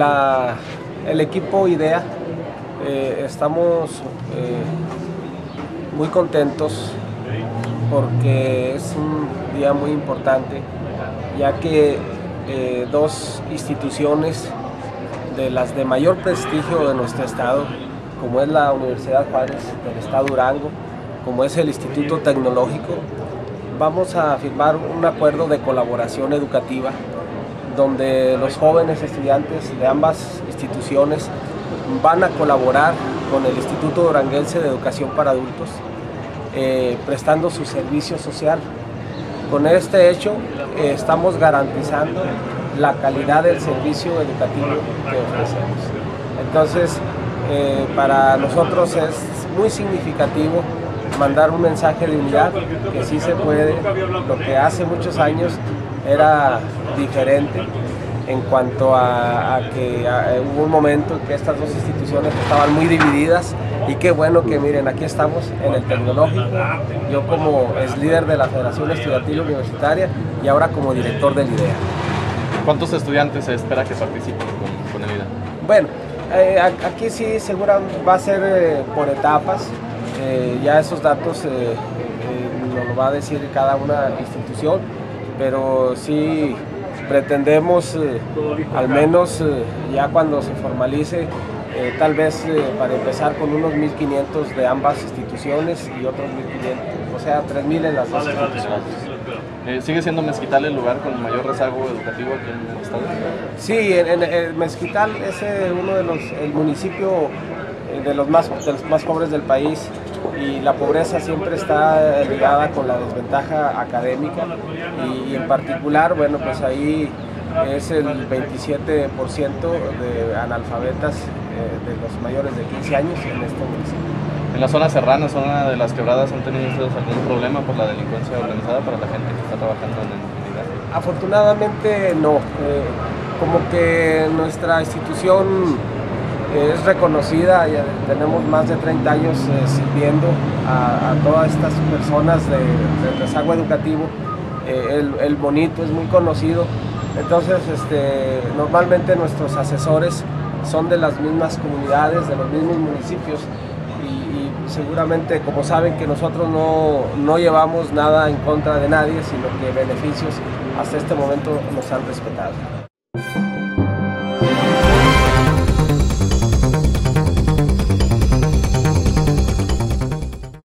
el equipo IDEA eh, estamos eh, muy contentos porque es un día muy importante, ya que eh, dos instituciones de las de mayor prestigio de nuestro estado, como es la Universidad Juárez del Estado Durango, como es el Instituto Tecnológico, vamos a firmar un acuerdo de colaboración educativa donde los jóvenes estudiantes de ambas instituciones van a colaborar con el Instituto Duranguense de Educación para Adultos, eh, prestando su servicio social. Con este hecho eh, estamos garantizando la calidad del servicio educativo que ofrecemos. Entonces, eh, para nosotros es muy significativo mandar un mensaje de unidad, que sí se puede, lo que hace muchos años era diferente en cuanto a, que hubo un momento en que estas dos instituciones estaban muy divididas y qué bueno que miren, aquí estamos en el tecnológico, yo como es líder de la Federación Estudiantil Universitaria y ahora como director del IDEA. ¿Cuántos estudiantes se espera que participen con, el IDEA? Bueno, eh, aquí sí seguro va a ser eh, por etapas, eh, ya esos datos nos lo va a decir cada una institución, pero sí pretendemos eh, al menos eh, ya cuando se formalice eh, tal vez para empezar con unos 1.500 de ambas instituciones y otros 1.500, o sea, 3.000 en las dos instituciones. ¿Sigue siendo Mezquital el lugar con mayor rezago educativo aquí en el estado? Sí, en, Mezquital es uno de los, el municipio de los, más, de los más pobres del país y la pobreza siempre está ligada con la desventaja académica y, en particular, bueno, pues ahí es el 27% de analfabetas eh, de los mayores de 15 años en este municipio. En la zona serrana, zona de las quebradas, ¿han tenido ustedes algún problema por la delincuencia organizada para la gente que está trabajando en el comunidad? Afortunadamente no. Eh, como que nuestra institución es reconocida, tenemos más de 30 años eh, sirviendo a, todas estas personas de, rezago educativo. Eh, el, bonito es muy conocido, entonces este, normalmente nuestros asesores son de las mismas comunidades, de los mismos municipios y, seguramente como saben que nosotros no, no llevamos nada en contra de nadie, sino que beneficios hasta este momento nos han respetado.